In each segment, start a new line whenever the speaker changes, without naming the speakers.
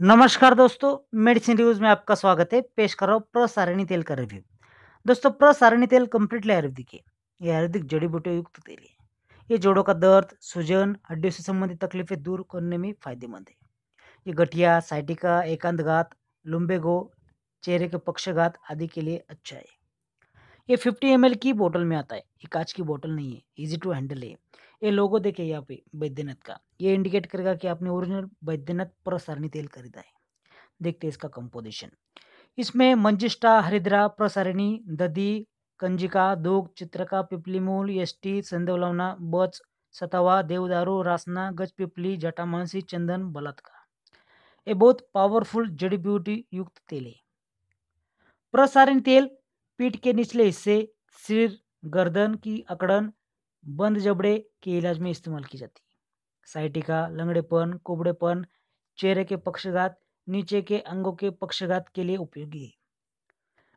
नमस्कार दोस्तों medicine reviews में आपका स्वागत है। पेश कर रहा हूँ प्रसारणी तेल का रिव्यू दोस्तों, प्रसारणी तेल कम्प्लीटली आयुर्वेदिक है ये आयुर्वेदिक जड़ी बूटियों युक्त तेल है। ये जोड़ों का दर्द, सूजन, हड्डियों से संबंधित तकलीफें दूर करने में फ़ायदेमंद है। ये गठिया साइटिका एकांतघात, लुम्बेगो, चेहरे के पक्षघात आदि के लिए अच्छा है। ये 50 एम की बोतल में आता है। ये कांच की बोतल नहीं है इजी टू हैंडल है ये। लोगो देखे यहाँ पे बैद्यनाथ का। ये इंडिकेट करेगा कि आपने ओरिजिनल बैद्यनाथ प्रसारणी तेल खरीदा है। देखते हैं इसका कंपोजिशन इसमें मंजिष्टा, हरिद्रा, प्रसारिणी, दधी, कंजिका, दूग, चित्रका, पिपली मूल, यष्टि संदेवलवना बच, सतावा, देवदारू, रासना, गज पिपली जटामांसी चंदन, बलात्कार। ये बहुत पावरफुल जड़ी बूटी युक्त तेल है। प्रसारण तेल पीठ के निचले हिस्से, सिर, गर्दन की अकड़न, बंद जबड़े के इलाज में इस्तेमाल की जाती है। साइटिका, लंगड़ेपन, कुबड़ेपन, चेहरे के पक्षघात, नीचे के अंगों के पक्षघात के लिए उपयोगी है।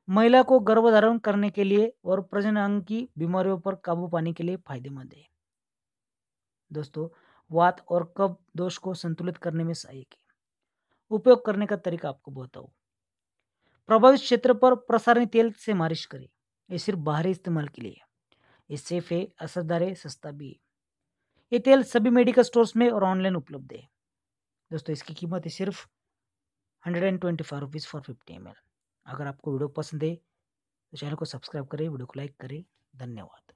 महिला को गर्भधारण करने के लिए और प्रजन अंग की बीमारियों पर काबू पाने के लिए फ़ायदेमंद है। दोस्तों, वात और कब दोष को संतुलित करने में सहायक है। उपयोग करने का तरीका आपको बताऊँ। प्रभावित क्षेत्र पर प्रसारण तेल से मालिश करें। ये सिर्फ़ बाहरी इस्तेमाल के लिए। ये सेफ़ है, असरदार है, सस्ता भी है। ये तेल सभी मेडिकल स्टोर्स में और ऑनलाइन उपलब्ध है। दोस्तों, इसकी कीमत है सिर्फ़ hundred and twenty five rupees for fifty M अगर आपको वीडियो पसंद है तो चैनल को सब्सक्राइब करें, वीडियो को लाइक करें। धन्यवाद।